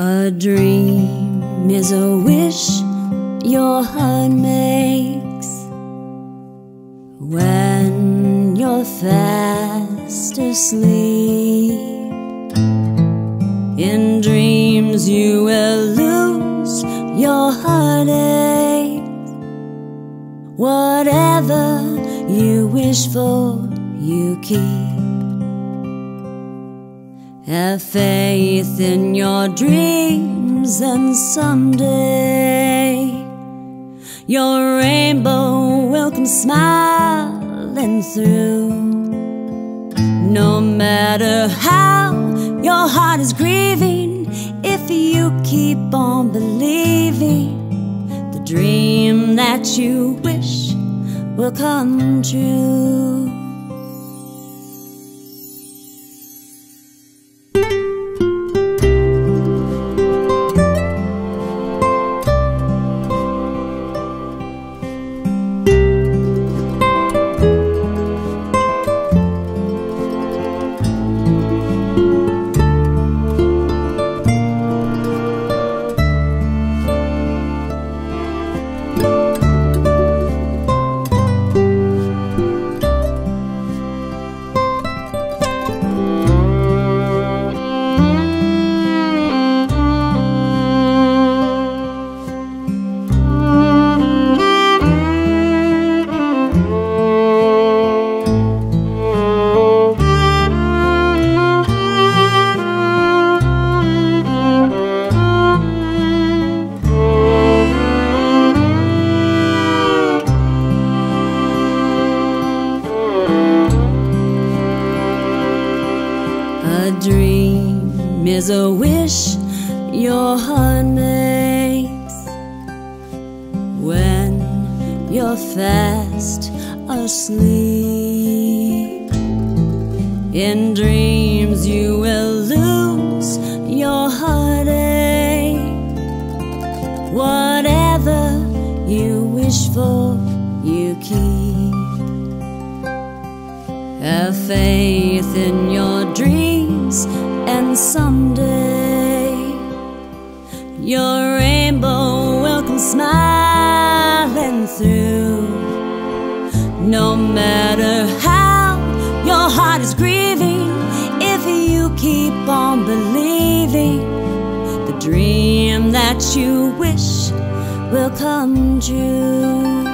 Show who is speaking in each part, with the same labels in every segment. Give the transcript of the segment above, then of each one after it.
Speaker 1: A dream is a wish your heart makes when you're fast asleep. In dreams, you will lose your heartache. Whatever you wish for, you keep. Have faith in your dreams, and someday your rainbow will come smiling through. No matter how your heart is grieving, if you keep on believing, the dream that you wish will come true. A dream is a wish your heart makes when you're fast asleep. In dreams, you will lose your heartache. Whatever you wish for, you keep. Have faith in your dreams, and someday your rainbow will come smiling through. No matter how your heart is grieving, if you keep on believing, the dream that you wish will come true.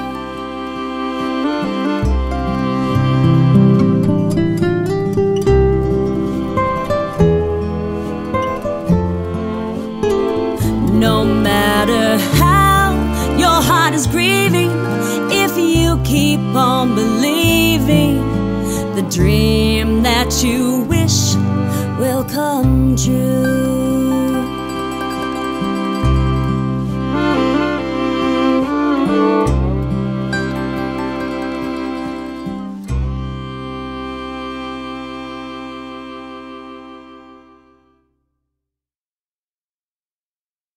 Speaker 1: Heart is grieving, if you keep on believing, the dream that you wish will come true.